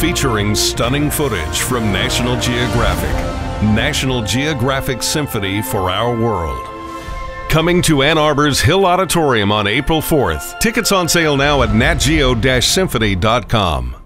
featuring stunning footage from National Geographic. National Geographic Symphony for Our World. Coming to Ann Arbor's Hill Auditorium on April 4th. Tickets on sale now at natgeo-symphony.com.